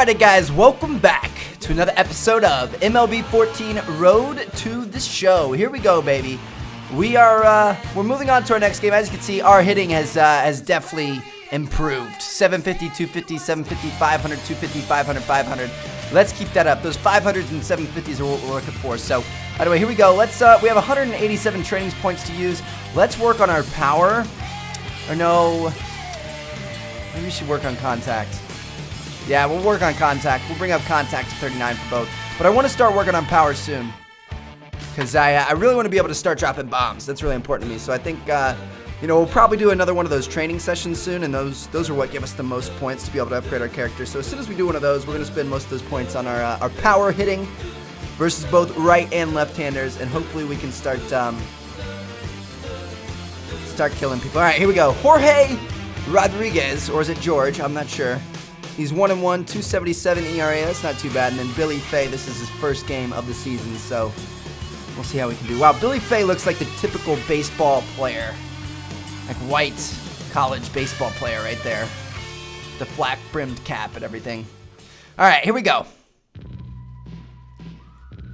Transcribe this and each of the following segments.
Alrighty guys, welcome back to another episode of MLB 14 Road to the Show. Here we go, baby. We are uh, we're moving on to our next game. As you can see, our hitting has uh, has definitely improved. 750, 250, 750, 500, 250, 500, 500. Let's keep that up. Those 500s and 750s are what we're looking for. So, anyway, here we go. Let's uh, we have 187 training points to use. Let's work on our power. Or no, maybe we should work on contact. Yeah, we'll work on contact. We'll bring up contact to 39 for both. But I want to start working on power soon. Because I, I really want to be able to start dropping bombs. That's really important to me. So I think, uh, you know, we'll probably do another one of those training sessions soon. And those those are what give us the most points to be able to upgrade our character. So as soon as we do one of those, we're going to spend most of those points on our, uh, our power hitting versus both right and left-handers. And hopefully we can start, um, start killing people. All right, here we go. Jorge Rodriguez, or is it George? I'm not sure. He's 1 and 1, 277 ERA. That's not too bad. And then Billy Fay, this is his first game of the season, so we'll see how we can do. Wow, Billy Fay looks like the typical baseball player. Like white college baseball player right there. The flat brimmed cap and everything. All right, here we go.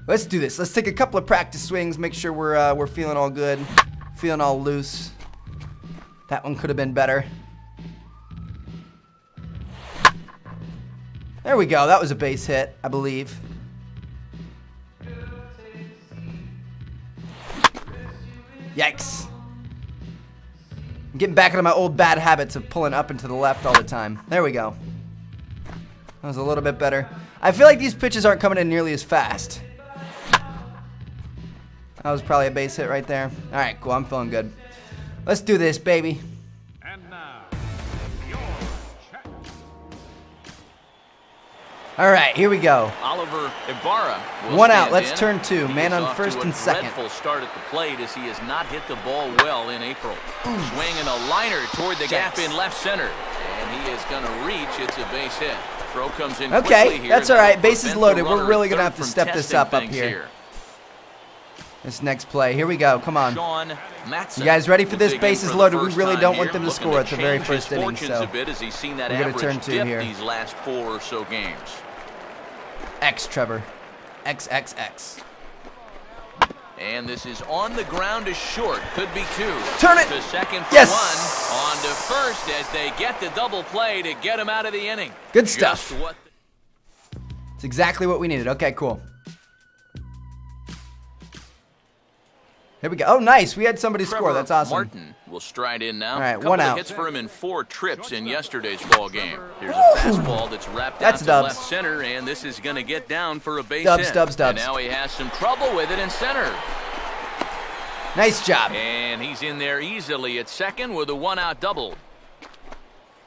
Let's do this. Let's take a couple of practice swings, make sure we're uh, we're feeling all good, feeling all loose. That one could have been better. There we go. That was a base hit, I believe. Yikes. I'm getting back into my old bad habits of pulling up and to the left all the time. There we go. That was a little bit better. I feel like these pitches aren't coming in nearly as fast. That was probably a base hit right there. All right, cool. I'm feeling good. Let's do this, baby. All right, here we go. Oliver Ibarra. One out. Let's in. turn two. Man on first and second. Start at the plate as he has not hit the ball well in April. Ooh. Swinging a liner toward the gap in left center, and he is going to reach. It's a base hit. Throw comes in. Okay, that's all right. Bases loaded. We're really going to have to step this up up here. here. This next play. Here we go. Come on. You guys ready for this? Bases loaded. We really don't want them to score at the very first inning, so we're going to turn two here. These last four or so games. X, Trevor. X, X, X. And this is on the ground to short. Could be two. Turn it. To second for yes. one. On to first as they get the double play to get him out of the inning. Good stuff. It's exactly what we needed. Okay, cool. Here we go. Oh, nice. We had somebody Trevor score. That's awesome. Martin will stride in now. All right, one out. hits for him in four trips in yesterday's ball game. Here's a fastball that's wrapped that's out dubs. to left center, and this is going to get down for a base dubs, hit. Dubs, dubs, And now he has some trouble with it in center. Nice job. And he's in there easily at second with a one-out double.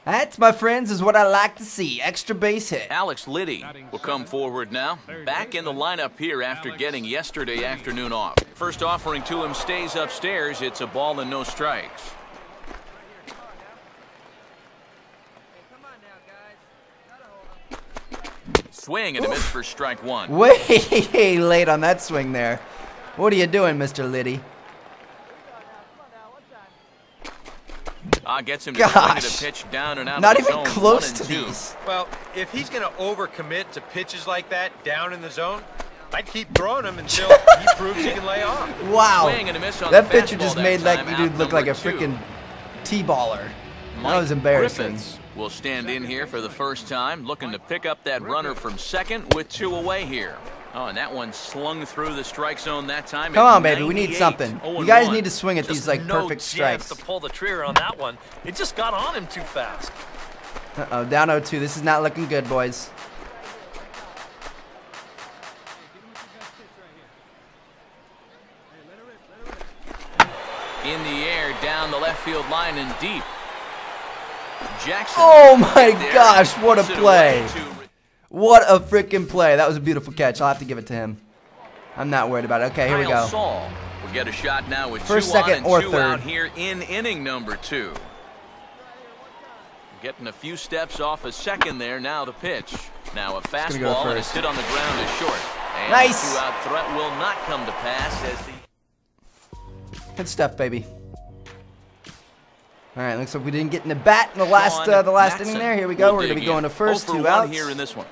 That, my friends, is what I like to see. Extra base hit. Alex Liddy will come forward now. Back in the lineup here after getting yesterday afternoon off. First offering to him stays upstairs. It's a ball and no strikes. Swing and a miss for strike one. Way late on that swing there. What are you doing, Mr. Liddy? Uh, gets him Gosh. to pitch down and out Not of even zone, close to two. these. Well, if he's going to overcommit to pitches like that down in the zone, I'd keep throwing him until he proves he can lay off. Wow. That pitcher just that made that time, dude look like a freaking T-baller. That Mike was embarrassing. Griffiths will stand in here for the first time, looking to pick up that runner from second with two away here. Oh, and that one slung through the strike zone that time. Come on, baby. We need something. You oh, guys need to swing at just these like no perfect strikes. to pull the trigger on that one. It just got on him too fast. Uh-oh, down 0-2. This is not looking good, boys. In the air, down the left field line and deep. Jackson. Oh my gosh, what a play. Away to- What a freaking play. That was a beautiful catch. I'll have to give it to him. I'm not worried about it. Okay, here we go. Saul will get a shot now with First, two second, on and or third. out here in inning number two. Getting a few steps off a second there. Now the pitch. Now a gonna go fastball and a hit on the ground is short. And Nice. the two-out threat will not come to pass as the Good stuff, baby. All right, looks like we didn't get in the bat in the last uh, the last Matson inning there. Here we go. We're gonna dig be going to first, two 1 outs. here in this one.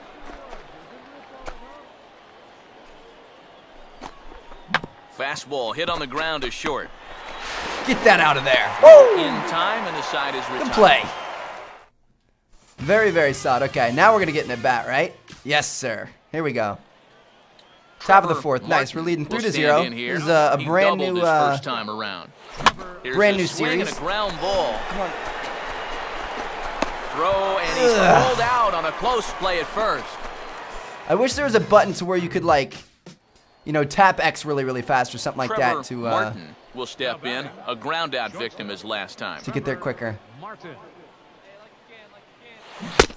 Fastball hit on the ground is short. Get that out of there. In time, and the side is retired. Good play. Very, very solid. Okay, now we're going to get in at bat, right? Yes, sir. Here we go. Top of the fourth. Nice. We're leading three to zero. This is a, a brand new, uh, first time around. Here's brand new series. And a ground ball. come on. Throw, and he's Ugh. pulled out on a close play at first. I wish there was a button to where you could like, you know, tap X really, really fast or something like Trevor that to uh, Martin will step in. A ground out victim as last time. to get there quicker.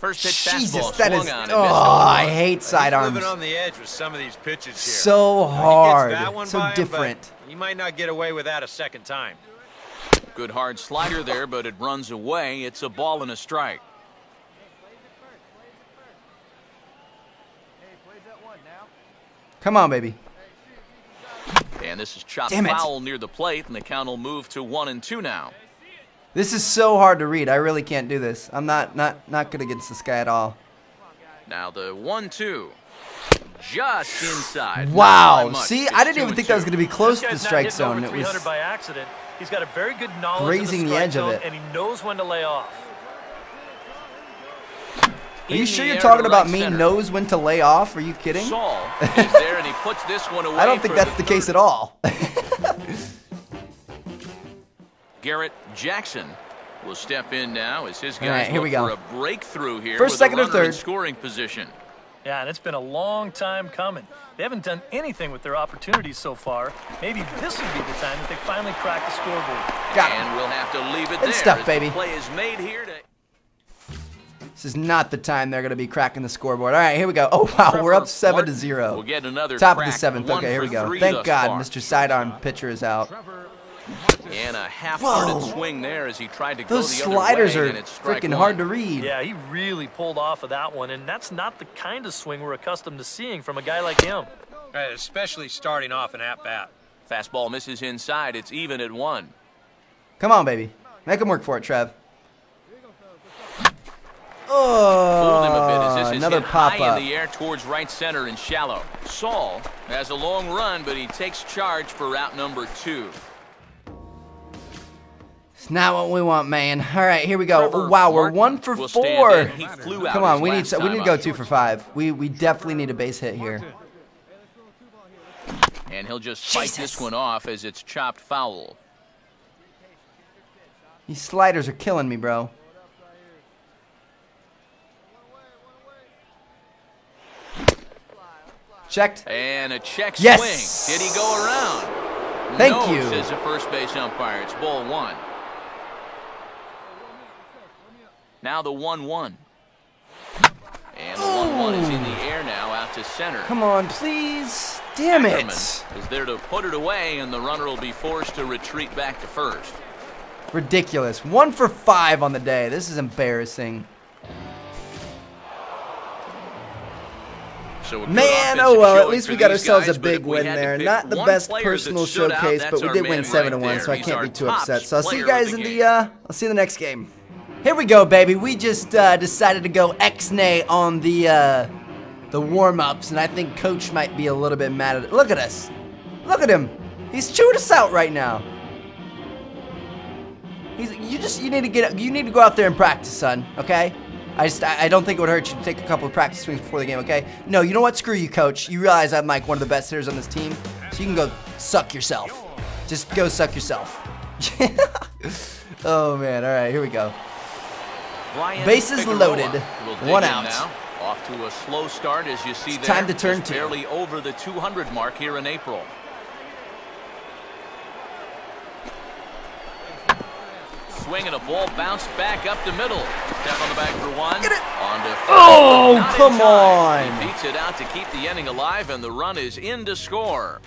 First pitch Jesus, fastball that swung is. on and Oh, I hate He's sidearms. living on the edge with some of these pitches here. So hard, that one so by him, but different. He might not get away with that a second time. Good hard slider there, but it runs away. It's a ball and a strike. Come on, baby. And this is chopped Damn it. foul near the plate, and the count will move to one and two now. This is so hard to read. I really can't do this. I'm not not not good against this guy at all. Now the one-two, just inside. Wow. See, It's I didn't even and think that was going to be close to the strike zone. It 300 was by accident. He's got a very good knowledge Grazing of the the, strike edge of zone, it. and he knows when to lay off. Are you sure you're talking about right me center. knows when to lay off? Are you kidding? Saul is there, and he puts this one away. I don't think that's the case at all. Garrett Jackson will step in now as his guys All right, here look we go. for a breakthrough here. First, with second, a or third. scoring position. Yeah, and it's been a long time coming. They haven't done anything with their opportunities so far. Maybe this would be the time that they finally crack the scoreboard. Got and it. we'll have to leave it Good there. stuff, baby. The play is made here to. This is not the time they're going to be cracking the scoreboard. All right, here we go. Oh wow, we're up Trevor seven to 0. We'll get another Top of the seventh. Okay, here we go. Thank God, far. Mr. Sidearm pitcher is out. And a half-hearted swing there as he tried to Those go the sliders other way, are and it's freaking hard to read. Yeah, he really pulled off of that one, and that's not the kind of swing we're accustomed to seeing from a guy like him. Right, especially starting off an at-bat. Fastball misses inside. It's even at one. Come on, baby. Make him work for it, Trev. Fooled him a bit as Oh, another pop high up. in the air towards right center and shallow. Saul has a long run, but he takes charge for route number two. It's not what we want, man. All right, here we go. Trevor wow, we're Martin one for four. He flew out Come on, we need to, we need to go two for five. We we definitely need a base hit here. And he'll just fight Jesus. this one off as it's chopped foul. These sliders are killing me, bro. Checked. And a check Yes. swing. Did he go around? Thank no, you. says the first base umpire. It's ball one. Now the 1 1. And the 1 1 is in the air now out to center. Come on, please. Damn Ackerman it. is there to put it away, and the runner will be forced to retreat back to first. Ridiculous. One for five on the day. This is embarrassing. So a Man, oh well, at least we got ourselves guys, a big win there. Not the best personal stood out, showcase, but we did win 7 to right 1, there. so I can't be too upset. So I'll see you guys the in the uh I'll see you in the next game. Here we go, baby. We just uh, decided to go X-nay on the uh the warm-ups, and I think coach might be a little bit mad at it. Look at us. Look at him. He's chewing us out right now. He's, you just you need to get you need to go out there and practice, son. Okay. I just I don't think it would hurt you to take a couple of practice swings before the game. Okay. No, you know what? Screw you, coach. You realize I'm like one of the best hitters on this team, so you can go suck yourself. Just go suck yourself. oh man. All right. Here we go. Bases Figueroa loaded. One out. Now. Off to a slow start as you see It's there. time to turn two. barely over the 200 mark here in April. Swing and a ball bounced back up the middle. Step on the back for one. Get it. On to first, Oh, but not in come on. He beats it out to keep the inning alive, and the run is in to score.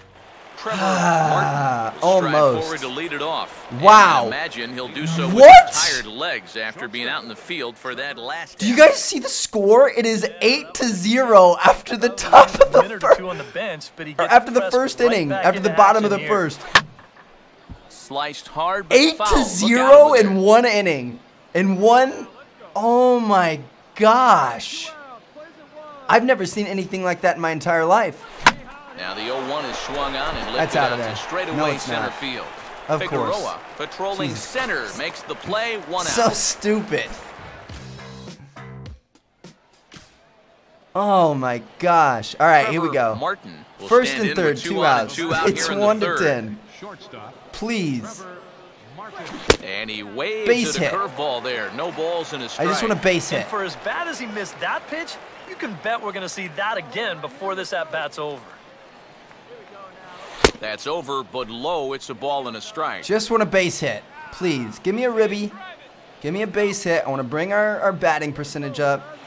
Trevor Ah, Martin stride almost. forward to lead it off. Wow. Imagine he'll do so What? with tired legs after being out in the field for that last. Do you guys see the score? It is eight to zero after the top of the minute or two first. on the bench, but he Or gets after the first inning, after the bottom of the action here. first. Sliced hard, eight foul. to zero in one inning. In one, oh my gosh! I've never seen anything like that in my entire life. Now the 0-1 is swung on and lifted out, out to straightaway no, center not. field. Of Figueroa, course. patrolling Jesus. center, makes the play one so out. So stupid. Oh my gosh. All right, Trevor here we go. Martin First and third, two, two outs. Two out it's 1 to 10. Please. Trevor Martin. And he waves Base at a hit. curveball there. No balls in a I strike. just want a base And hit. for as bad as he missed that pitch, you can bet we're going to see that again before this at-bat's over. That's over, but low. It's a ball and a strike. Just want a base hit. Please. Give me a ribby. Give me a base hit. I want to bring our, our batting percentage up.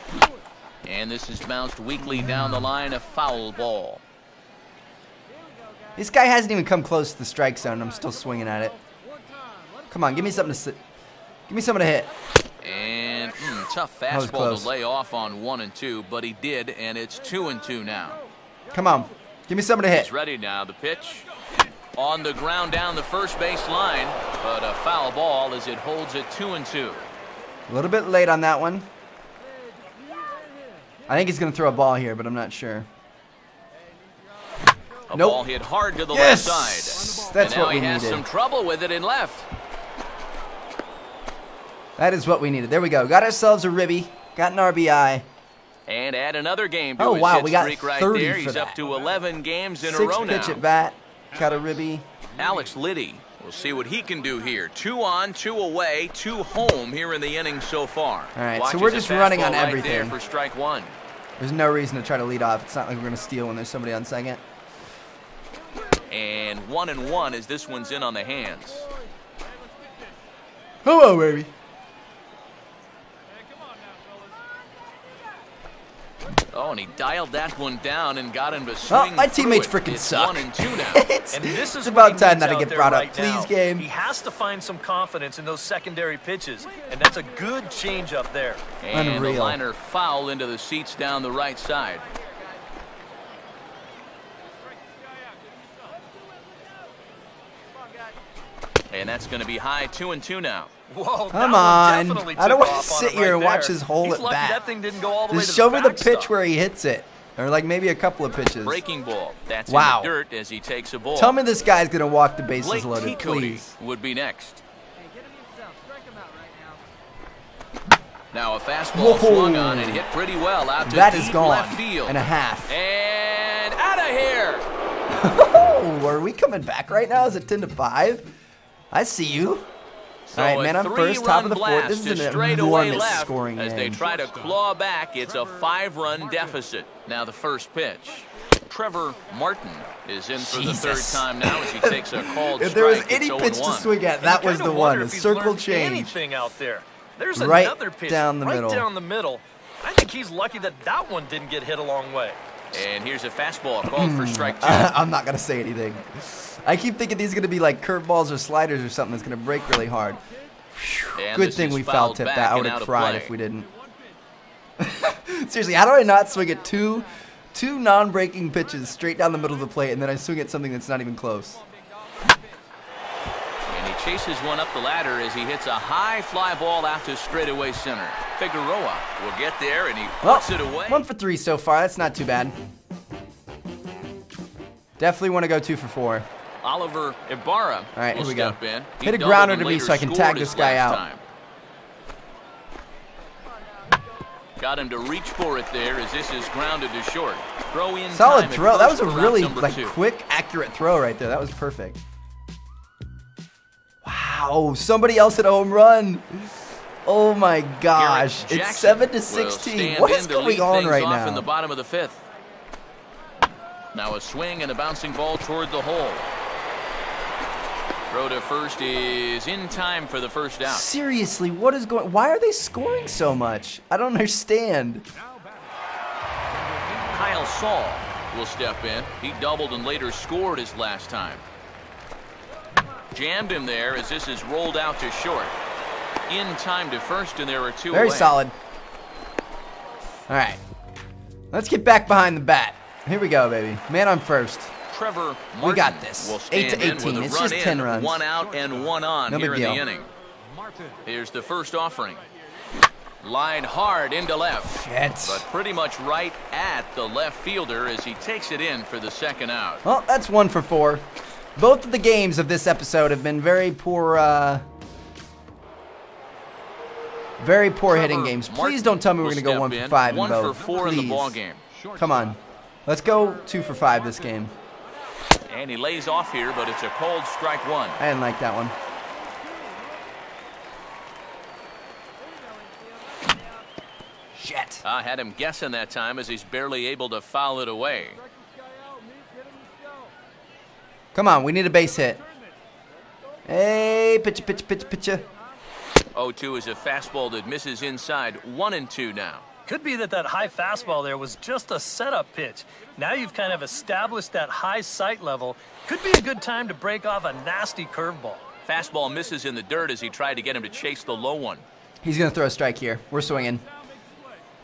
And this is bounced weakly down the line, a foul ball. This guy hasn't even come close to the strike zone. I'm still swinging at it. Come on, give me something to sit. Give me something to hit. And mm, tough fastball to lay off on one and two, but he did, and it's two and two now. Come on. Give me something to hit. He's ready now. The pitch on the ground down the first base line, but a foul ball as it holds it two and two. A little bit late on that one. I think he's going to throw a ball here, but I'm not sure. A Nope. ball hit hard to the Yes! left side. That's and now what he we has needed. some trouble with it in left. That is what we needed. There we go. Got ourselves a ribby. Got an RBI. And add another game to Oh, his wow, we got streak right there. He's up to 11 games in a Six row pitch at bat. Got a ribby. Alex Liddy. We'll see what he can do here. Two on, two away, two home here in the inning so far. All right, so we're just running on fastball right everything. there for strike one. There's no reason to try to lead off. It's not like we're going to steal when there's somebody on second. And one and one as this one's in on the hands. Hello, baby. Oh, and he dialed that one down and got him to Oh, my teammates freaking suck. One and two now. it's And this is it's about time that I get brought right up. Please, now. game. He has to find some confidence in those secondary pitches, and that's a good changeup there. and the Unreal. liner foul into the seats down the right side. And that's going to be high two and two now. Whoa, Come on. I don't wanna sit here right and watch his hole He's at bat. That thing didn't go all the Just to show the me the pitch backstop. where he hits it. Or like maybe a couple of pitches. Breaking ball. That's Wow. in the dirt as he takes a ball. Tell me this guy's going to walk the bases Blake loaded, Peacock please. would be next. Now a fastball Whoa. swung on and hit pretty well out to That deep is gone. left field. And a half. And out of here. Oh, are we coming back right now? Is it 10 to 5? I see you. So All right, man, I'm first, top of the three-run fourth. This is to an straightaway enormous left scoring as they game. try to claw back. It's a five-run deficit. Now the first pitch. Trevor Martin is in for Jesus. the third time now as he takes a called If there was any pitch to oh swing at, that was the one. A circle change. Anything out there? There's Right another pitch down the right middle. down the middle. I think he's lucky that that one didn't get hit a long way. And here's a fastball called for hmm. strike two. I'm not going to say anything. I keep thinking these are going to be like curveballs or sliders or something that's going to break really hard. And Good thing we foul tipped that. I would have cried if we didn't. Seriously, how do I not swing at two, two non-breaking pitches straight down the middle of the plate, and then I swing at something that's not even close? And he chases one up the ladder as he hits a high fly ball out to straightaway center. Figueroa will get there and he Well, puts it away. one for three so far. That's not too bad. Definitely want to go two for four. Oliver Ibarra All right, here we go. in. Hit a grounder to me so I can tag this guy out. time. Got him to reach for it there as this is grounded to short. Throw in Solid throw. That was a really like two. quick, accurate throw right there. That was perfect. Wow, somebody else hit a home run. Oh my gosh. It's 7 to 16. stand What is going on right off in the now? bottom of the fifth. Now a swing and a bouncing ball toward the hole. Throw to first is in time for the first out. Seriously, what is going Why are they scoring so much? I don't understand. Kyle Saul will step in. He doubled and later scored his last time. Jammed him there as this is rolled out to short. In time to first, and there are two Very away. solid. All right. Let's get back behind the bat. Here we go, baby. Man on first. Trevor We got this. Eight to 18. It's run just in, 10 runs. One out and one on No here big in the deal. inning. Martin. Here's the first offering. Line hard into left. Shit. But pretty much right at the left fielder as he takes it in for the second out. Well, that's one for four. Both of the games of this episode have been very poor, uh, very poor hitting Trevor games. Please Martin don't tell me we're going to go one for in. five One in for both. four in the ball game. Come on. Let's go two for five this game. And he lays off here, but it's a cold strike one. I didn't like that one. Shit. I had him guessing that time as he's barely able to foul it away. Come on, we need a base hit. Hey, pitch, pitch, pitch, pitch. 0-2 is a fastball that misses inside. One and two now. Could be that that high fastball there was just a setup pitch. Now you've kind of established that high sight level. Could be a good time to break off a nasty curveball. Fastball misses in the dirt as he tried to get him to chase the low one. He's going to throw a strike here. We're swinging.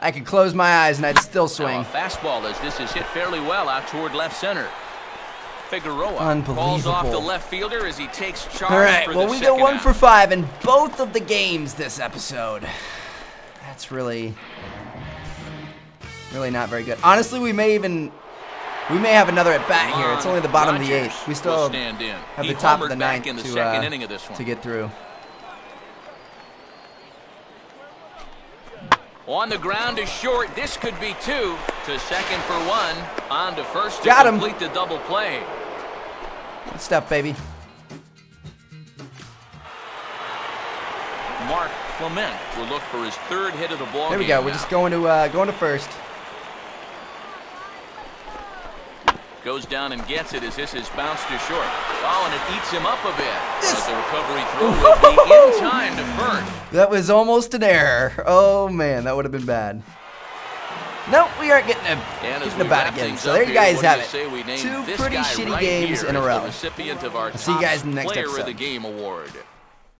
I could close my eyes and I'd still Now swing. a fastball as this is hit fairly well out toward left center. Figueroa calls off the Unbelievable. left fielder as he takes charge All right, well, we go one out. for five in both of the games this episode. That's really, really not very good. Honestly, we may even, we may have another at bat here. It's only the bottom of the eighth. We still stand in. have He the top of the ninth in the to, second uh, inning of this one. to get through. On the ground is short. This could be two. To second for one. On to first to Got him. complete the double play. Good stuff, baby. Mark Clement will look for his third hit of the ball There we go. We're just going to uh, going to first. Goes down and gets it as this is bounced to short. Oh, and it eats him up a bit. But the recovery throw will be in time to first. That was almost an error. Oh man, that would have been bad. Nope, we aren't getting a, And getting a bat again. So there you guys have it. say we name Two pretty shitty right games in a row. Recipient of our I'll see you guys in the next episode. of the game award.